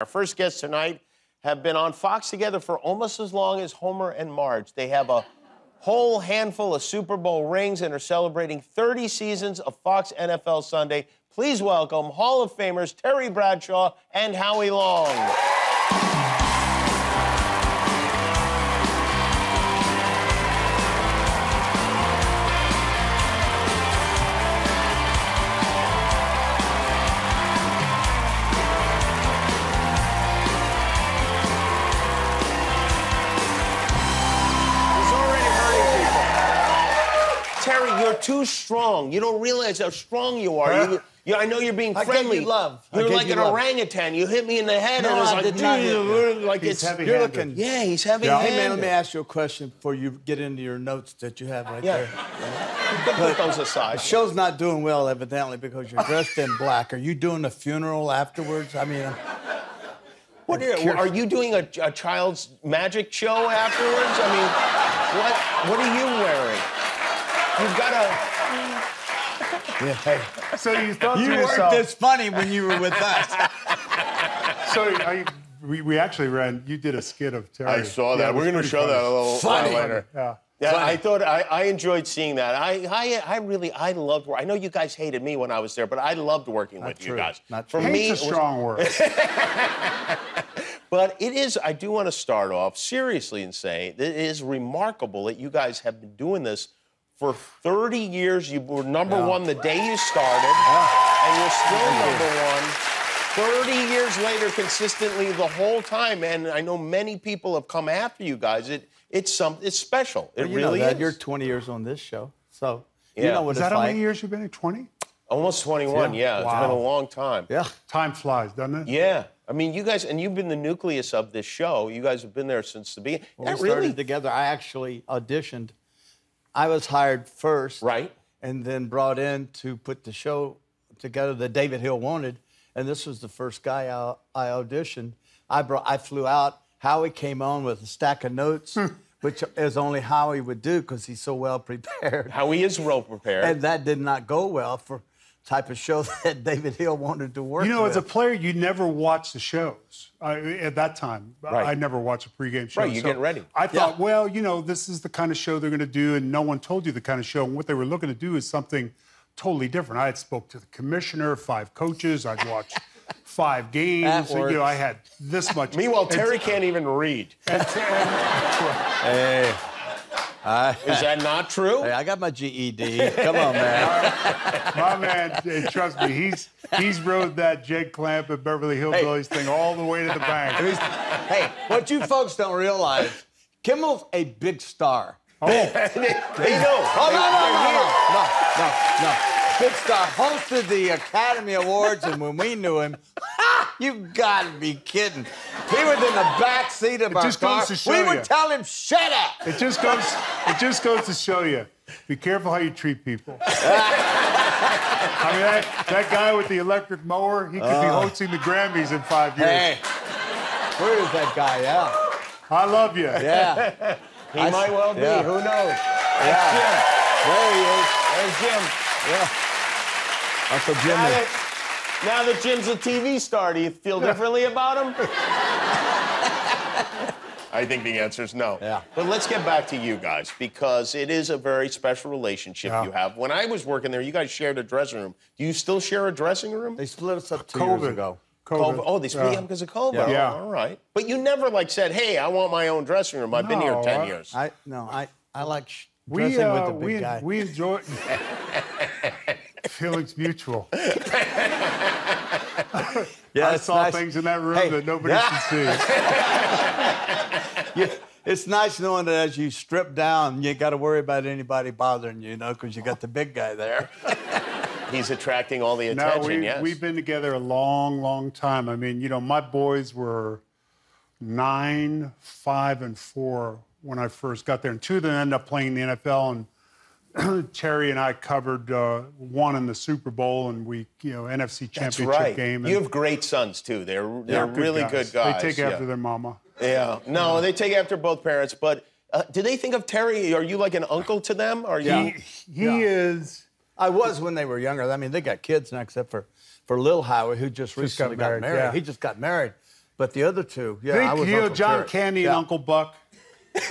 Our first guests tonight have been on Fox together for almost as long as Homer and Marge. They have a whole handful of Super Bowl rings and are celebrating 30 seasons of Fox NFL Sunday. Please welcome Hall of Famers Terry Bradshaw and Howie Long. Too strong. You don't realize how strong you are. You, you, I know you're being I friendly. you love. You're like you an love. orangutan. You hit me in the head, No, and it's I like, did not hit like He's it's heavy You're looking. Yeah, he's heavy Hey, man, let me ask you a question before you get into your notes that you have right Yeah. there. Can put those aside. The show's not doing well, evidently, because you're dressed in black. Are you doing a funeral afterwards? I mean, What are, are you doing a, a child's magic show afterwards? I mean, what what are you wearing? You've got a. yeah, hey, So you thought you to weren't this funny when you were with us. So I, we, we actually ran. You did a skit of Terry. I saw that. Yeah, We're going to show funny. that a little Funny. later. Yeah. Yeah, I thought I, I enjoyed seeing that. I, I I really I loved. wor- I know you guys hated me when I was there, but I loved working with you guys. Not For true. me, Hate's it a was- strong word. But it is, I do want to start off seriously and say that it is remarkable that you guys have been doing this for 30 years. You were number Yeah. one the day you started, and you're still number one. 30 years later, consistently the whole time. And I know many people have come after you guys. It, it's some, it's special. It you really know that is. you're 20 years on this show, so you Yeah. know what Is it's that how many years you've been here? 20? Almost 21, Yeah. yeah. It's been a long time. Yeah. Time flies, doesn't it? Yeah. I mean, you guys, and you've been the nucleus of this show. You guys have been there since the beginning. When That we started really, together, I actually auditioned. I was hired first, right? and then brought in to put the show together that David Hill wanted. And this was the first guy I, I auditioned. I brought, I flew out. Howie came on with a stack of notes, Hmm. which is only Howie would do because he's so well prepared. How he is well prepared. And that did not go well for type of show that David Hill wanted to work. You know, with. as a player, you never watch the shows. I, at that time, Right. I never watched a pregame show. Right, you're so getting ready. I thought, Yeah. well, you know, this is the kind of show they're going to do, and no one told you the kind of show. And what they were looking to do is something totally different. I had spoke to the commissioner, five coaches. I'd watched five games. and, you know, I had this much. Meanwhile, and- Terry can't even read. hey, Is that not true? hey, I got my GED. Come on, man. My man, trust me, he's he's rode that Jed Clampett and Beverly Hillbillies thing all the way to the bank. hey, what you folks don't realize, Kimmel's a big star. they, they know. Oh, no, no, no, no, no, no, no. Big Star hosted the Academy Awards, and when we knew him, you gotta be kidding. He was in the back seat of our just car. to we you. would tell him, "Shut up." It just goes it just goes to show you. Be careful how you treat people. I mean, that, that guy with the electric mower, he could be hosting the Grammys in five years. Hey, where is that guy? Yeah, I love you. yeah, He might well be. yeah. Who knows? yeah. There he is. There's Jim. Yeah. Uncle Now Jimmy. that, now that Jim's a TV star, do you feel differently about him? I think the answer is no. Yeah. But let's get back to you guys because it is a very special relationship Yeah. you have. When I was working there, you guys shared a dressing room. Do you still share a dressing room? They split us up two COVID. years ago. COVID. Oh, they split you Yeah. up because of COVID. Yeah. Yeah. all right. But you never like said, "Hey, I want my own dressing room." I've been here ten I- years. I no, I I like sh- We, dressing uh, with the big we, guy. we enjoy feelings mutual. yeah, I saw nice. things in that room Hey. that nobody should see. Yeah, it's nice knowing that as you strip down, you got to worry about anybody bothering you, you know, because you got the big guy there. He's attracting all the No, attention. we, yes. we've been together a long, long time. I mean, you know, my boys were nine, five, and four when I first got there, and two of them ended up playing in the NFL. And Terry and I covered uh, one in the Super Bowl, and we, you know, NFC That's Championship right. game. You have great sons too. They're they're good really good guys. They take yeah. after their mama. Yeah. No, they take after both parents. But uh, do they think of Terry? Are you like an uncle to them? Are you? He, he is. I was when they were younger. I mean, they got kids now, except for for Lil Howie, who just got recently got married, married. yeah. He just got married. But the other two, yeah, I was you know, Uncle John Terry. Candy Yeah. and Uncle Buck.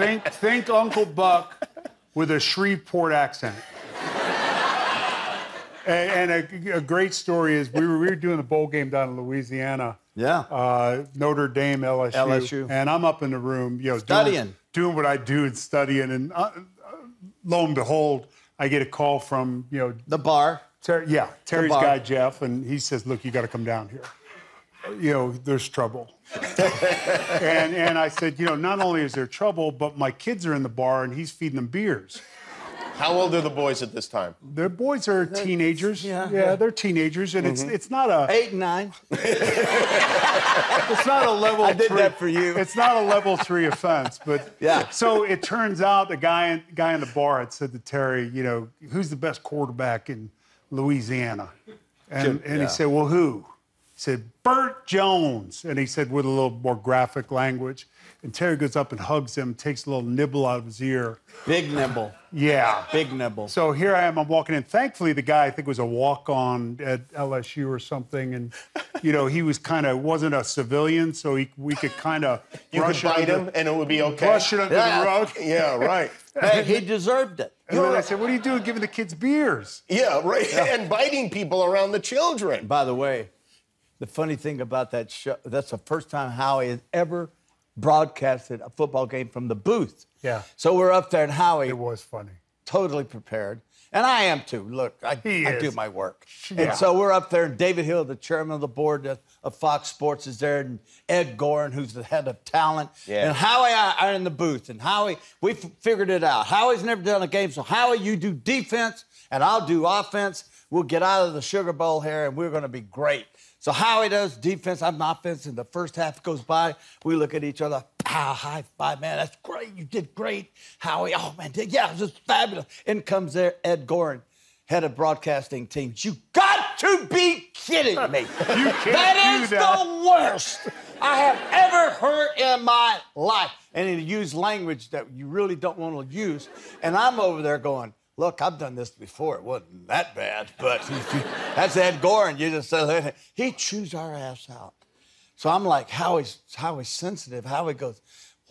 think, think Uncle Buck with a Shreveport accent. And, and a, a great story is we were, we were doing the bowl game down in Louisiana. Yeah. Uh, Notre Dame, LSU. LSU. And I'm up in the room, you know, Doing, Studying. doing what I do and studying. And uh, uh, lo and behold, I get a call from, you know, The bar. Terry, yeah, Terry's guy Jeff, and he says, "Look, you got to come down here. You know, there's trouble." and and I said, you know, not only is there trouble, but my kids are in the bar, and he's feeding them beers. How old are the boys at this time? Their boys are teenagers. yeah, yeah, yeah. they're teenagers, and it's mm-hmm. it's not a Eight and nine. it's not a level. I did three, that for you. It's not a level three offense, but Yeah. So it turns out the guy guy in the bar had said to Terry, you know, who's the best quarterback in Louisiana? And and yeah. he said, well, who? He said Bert Jones, and he said with a little more graphic language. And Terry goes up and hugs him, takes a little nibble out of his ear. Big nibble. Yeah. Big nibble. So here I am. I'm walking in. Thankfully, the guy I think was a walk-on at LSU or something, and you know he was kind of wasn't a civilian, so he, we could kind of You could bite him and it would be okay. brush it under Yeah. the rug. Yeah, right. hey, he deserved it. And then I said, "What are you doing, giving the kids beers?" Yeah, right. And biting people around the children. By the way, the funny thing about that show, that's the first time Howie has ever broadcasted a football game from the booth. Yeah. So we're up there, and Howie, It was funny. totally prepared. And I am too. Look, I, I do my work. Yeah. And so we're up there, and David Hill, the chairman of the board of- of Fox Sports, is there, and Ed Goren, who's the head of talent. Yeah. And Howie are are in the booth. And Howie, we figured it out. Howie's never done a game, so Howie, you do defense, and I'll do offense. We'll get out of the Sugar Bowl here, and we're going to be great. So Howie does defense, I'm offense, and the first half goes by. We look at each other, ah, high five, man, that's great. You did great. Howie, oh, man, yeah, it was just fabulous. In comes there Ed Goren, head of broadcasting teams. You got to be kidding me. That do that. the worst I have ever heard in my life. And he used language that you really don't want to use. And I'm over there going, look, I've done this before. It wasn't that bad, but that's Ed Goren. You just said he chews our ass out. So I'm like, Howie's Howie's sensitive. Howie goes,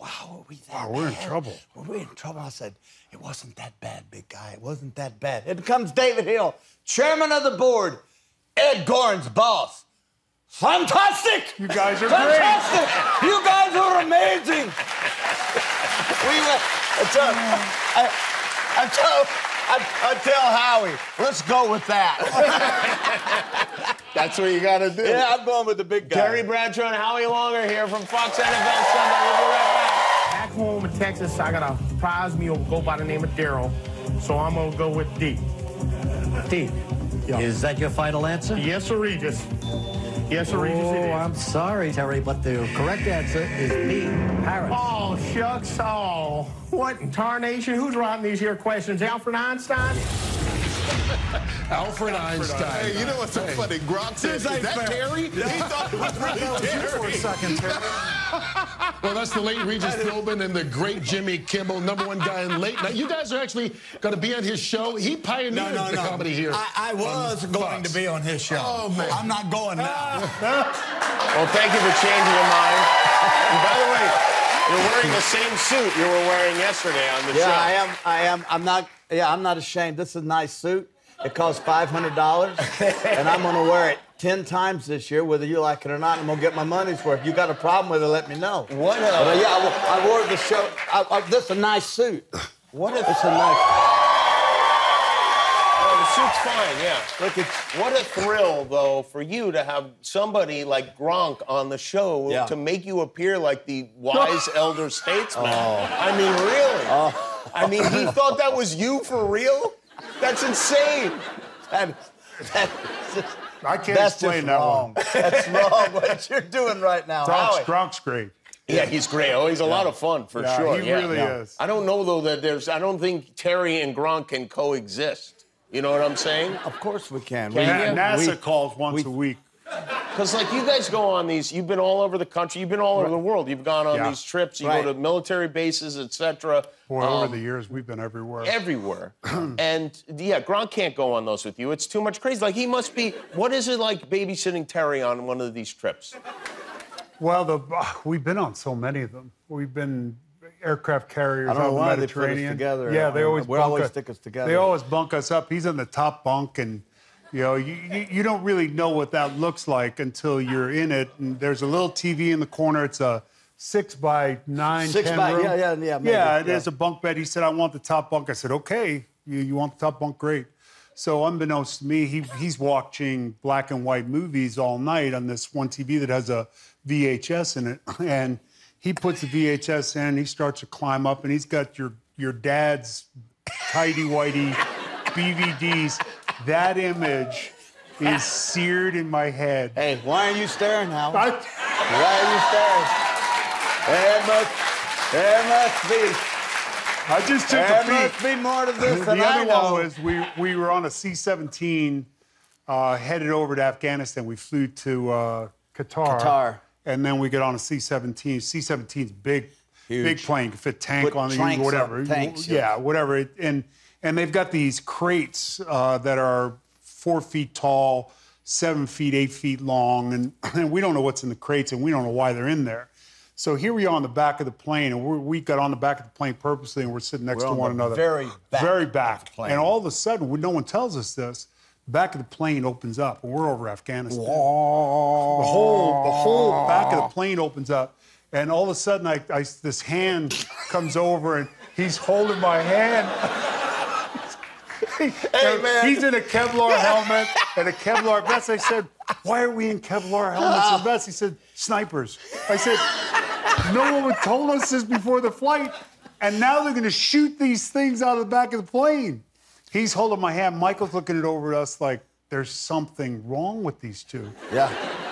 wow, are we that Wow, we're in trouble. Were we in trouble? I said, it wasn't that bad, big guy. It wasn't that bad. It becomes David Hill, chairman of the board, Ed Goren's boss. Fantastic! You guys are great. Fantastic! You guys are amazing! we went, I tell, I, I tell, I, I tell Howie, let's go with that. That's what you got to do. yeah, I'm going with the big guy. Terry Bradshaw and Howie Longer here from Fox NFL Sunday. We'll be right back. Back home in Texas, I got a prize mule go by the name of Daryl. So I'm gonna go with D. D. Yeah. Is that your final answer? Yes, sir, Regis. Yes, sir, Regis. Oh, it is. I'm sorry, Terry, but the correct answer is B, Paris. Oh, shucks. Oh, what in tarnation? Who's writing these here questions? Alfred Einstein? Alfred Einstein. Hey, you know what's so funny? Gronk said, is that Terry? He thought it was really Terry. Well, that's the late Regis Philbin and the great Jimmy Kimmel, number one guy in late night. You guys are actually going to be on his show. He pioneered the comedy here. I, I was going Fox. to be on his show. Oh, man. I'm not going now. Well, thank you for changing your mind. And by the way, you're wearing the same suit you were wearing yesterday on the Yeah, show. I am. I am. I'm not. Yeah, I'm not ashamed. This is a nice suit. It costs five hundred dollars, and I'm gonna wear it ten times this year, whether you like it or not. I'm gonna get my money's worth. You got a problem with it? Let me know. What a- But, uh, yeah, I, I wore the show. I, I, this is a nice suit. What if... It's a nice. oh, the suit's fine, yeah. Look, it's What a thrill, though, for you to have somebody like Gronk on the show Yeah. to make you appear like the wise elder statesman. Oh. I mean, really? I mean, he thought that was you for real? That's insane. that, that, I can't that's explain just that wrong. one. That's wrong. What you're doing right now, Gronk's, Howie. Gronk's great. Yeah, he's great. Oh, he's a lot of fun for Yeah, sure. he yeah. really Yeah. is. I don't know though that there's. I don't think Terry and Gronk can coexist. You know what I'm saying? Of course we can. Can Na- you? NASA we- calls once we- a week. Because like you guys go on these, you've been all over the country, you've been all over the world. You've gone on Yeah. these trips, you Right. go to military bases, etc. Boy, over um, the years, we've been everywhere. everywhere. and yeah, Gronk can't go on those with you. It's too much crazy. Like he must be. What is it like babysitting Terry on one of these trips? Well, the uh, we've been on so many of them. We've been aircraft carriers I don't know on the why they put us Mediterranean. together. Yeah, they always we bunk always us, stick us together. They always bunk us up. He's in the top bunk, and you know, you, you, don't really know what that looks like until you're in it. And there's a little TV in the corner. It's a six by nine, Six by- room. yeah, yeah, yeah, maybe, Yeah, it yeah. a bunk bed. He said, "I want the top bunk." I said, "Okay, you, you want the top bunk? Great." So unbeknownst to me, he, he's watching black and white movies all night on this one TV that has a VHS in it, and he puts the VHS in. He starts to climb up, and he's got your your dad's tidy whitey BVDs. That image is seared in my head. Hey, why are you staring, Howard? I, Why are you staring? There must, there must be, I just took there a peek. There must be more to this the than I other one was we, we were on a C-17 uh, headed over to Afghanistan. We flew to uh, Qatar. Qatar. And then we get on a C-17. C-17's big, Huge. big plane. Can fit tank Put on it, tanks whatever. tanks, yeah. yeah. whatever. It- And and they've got these crates uh, that are four feet tall, seven feet, eight feet long, and, and we don't know what's in the crates, and we don't know why they're in there. So here we are on the back of the plane, and we're, we got on the back of the plane purposely, and we're sitting next We're to on one the another. very back very back. plane. And all of a sudden, no one tells us this, the back of the plane opens up, and we're over Afghanistan. The whole the whole back of the plane opens up, and all of a sudden, I, I this hand comes over, and he's holding my hand. Hey, man. He's in a Kevlar helmet and a Kevlar vest. I said, "Why are we in Kevlar helmets and vests?" He said, "Snipers." I said, "No one would told us this before the flight, and now they're going to shoot these things out of the back of the plane." He's holding my hand. Michael's looking it over at us like there's something wrong with these two, Yeah.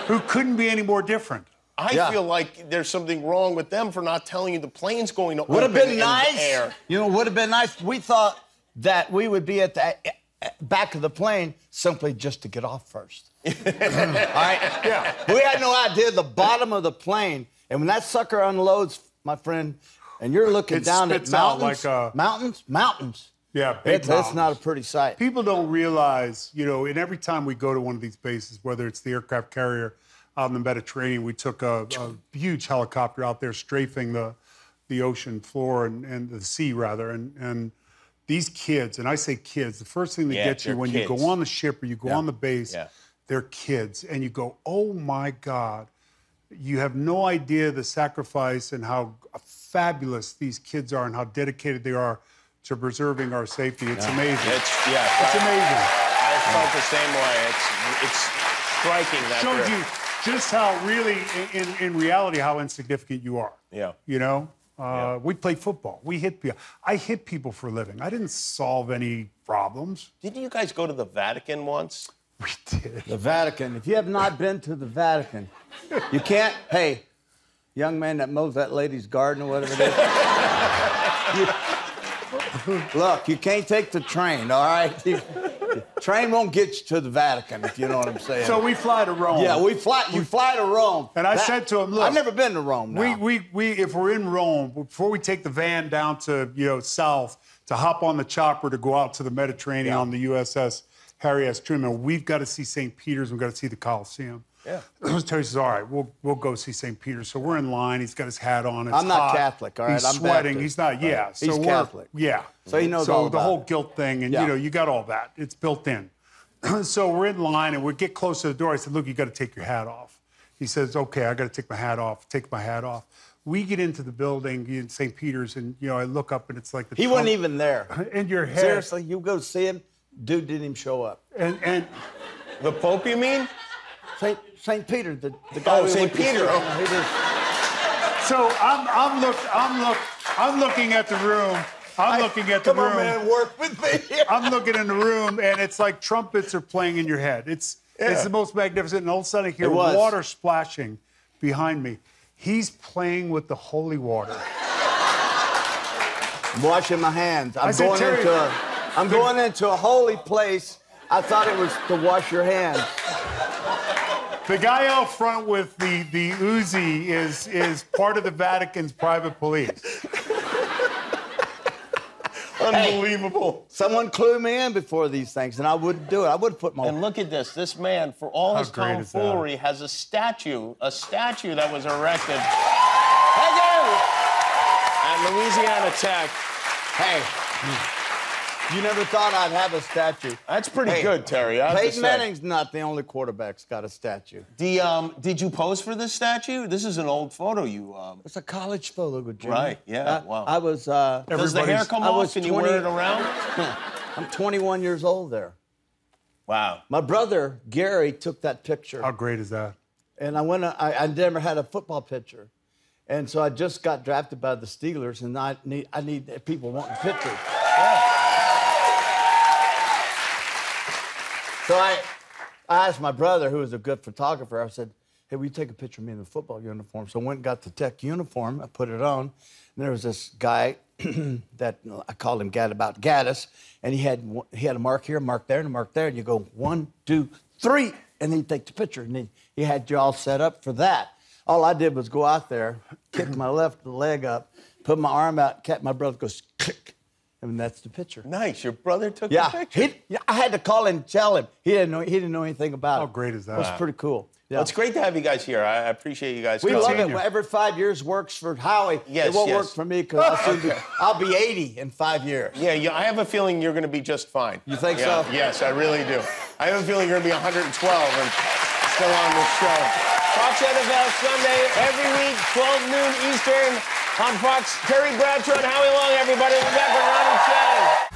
who couldn't be any more different. I Yeah. feel like there's something wrong with them for not telling you the plane's going to Would have open been in nice. the air. You know, would have been nice. We thought that we would be at the uh, back of the plane simply just to get off first. All right? Yeah. We had no idea the bottom of the plane, and when that sucker unloads, my friend, and you're looking It down at mountains, like a- mountains, mountains. Yeah, big It, it's not a pretty sight. People don't realize, you know, and every time we go to one of these bases, whether it's the aircraft carrier out in the Mediterranean, we took a, a huge helicopter out there strafing the, the ocean floor and, and the sea, rather. And, and these kids, and I say kids, the first thing that Yeah, gets you when you go on the ship or you go on the base, Yeah. they're kids. And you go, oh my God, you have no idea the sacrifice and how fabulous these kids are and how dedicated they are to preserving our safety. It's amazing. It's yeah. It's I- amazing. I felt the same way. It's it's striking that Shows you just how really, in, in, in reality, how insignificant you are. Yeah. You know, uh, we played football. We hit people. I hit people for a living. I didn't solve any problems. Didn't you guys go to the Vatican once? We did. The Vatican. If you have not been to the Vatican, you can't. Hey, young man that mows that lady's garden or whatever it is. you- look, you can't take the train. All right, You- the train won't get you to the Vatican if you know what I'm saying. So we fly to Rome. yeah, we fly. You fly to Rome. And I said to him, look, I've never been to Rome. We, we, we, if we're in Rome, before we take the van down to, you know, south to hop on the chopper to go out to the Mediterranean Yeah. on the USS Harry S. Truman, we've got to see St. Peter's. We've got to see the Colosseum. Yeah. Terry says, all right, we'll, we'll go see St. Peter's. So we're in line. He's got his hat on. It's I'm not hot. Catholic, all right? He's I'm sweating. Baptist. He's not, yeah. He's so we're- Catholic. Yeah. So he knows so all the about whole it. guilt thing, and Yeah. you know, you got all that. It's built in. so we're in line, and we get close to the door. I said, look, you got to take your hat off. He says, okay, I got to take my hat off. Take my hat off. We get into the building in St. Peter's, and you know, I look up, and it's like the he wasn't even there. in your head. Seriously, you go see him. Dude didn't even show up. And and The Pope, you mean? Saint Saint Peter, the, the guy. Oh, we Saint went to see. Peter. Yeah, oh. he so I'm I'm look I'm look I'm looking at the room. I'm looking at the Come room. on, man, work with me. I'm looking in the room, and it's like trumpets are playing in your head. It's it's the most magnificent. And all of a sudden, I hear water splashing behind me. He's playing with the holy water. I'm washing my hands. I'm I said, going Terry- into a, I'm going into a holy place. I thought it was to wash your hands. The guy out front with the, the Uzi is, is part of the Vatican's private police. Unbelievable. Someone clue me in before these things, and I wouldn't do it. I would put my. And look at this. This man, for all How his great is tomfoolery, has a statue, a statue that was erected Thank you. at Louisiana Tech. Hey, you never thought I'd have a statue. That's pretty Hey, good, Terry. I have to Peyton. Manning's not the only quarterback that's got a statue. The, um, did you pose for this statue? This is an old photo you. Um, It's a college photo, good Jimmy. Right, yeah, I, wow. I was. Uh, does the hair Everybody's- come I off was and you wear it around? I'm 21 years old there. Wow. My brother Gary took that picture. How great is that? and I went. I, I never had a football picture, and so I just got drafted by the Steelers, and I need I need people wanting pictures. So I, I asked my brother, who was a good photographer. I said, "Hey, will you take a picture of me in the football uniform?" So I went and got the tech uniform. I put it on, and there was this guy that I called him Gadabout Gaddis, and he had he had a mark here, a mark there, and a mark there, and you go one, two, three, and then you take the picture, and he, he had you all set up for that. All I did was go out there, kick my left leg up, put my arm out, kept my brother goes click, and that's the picture. Nice. Your brother took Yeah, the picture. yeah, I had to call and tell him. He didn't know. He didn't know anything about How it. great is that? It was pretty cool. Yeah. Well, it's great to have you guys here. I I appreciate you guys We coming. love it. Continue. Every five years works for Howie. Yes, it won't yes. work for me because I'll, soon be- I'll be 80 in five years. Yeah, yeah, I have a feeling you're going to be just fine. You think Yeah, so? Yes, I really do. I have a feeling you're going to be 112 and still on this show. Fox NFL Sunday every week, 12 noon Eastern on Fox. Terry Bradshaw and Howie Long, everybody. We're back with Ronny Chieng.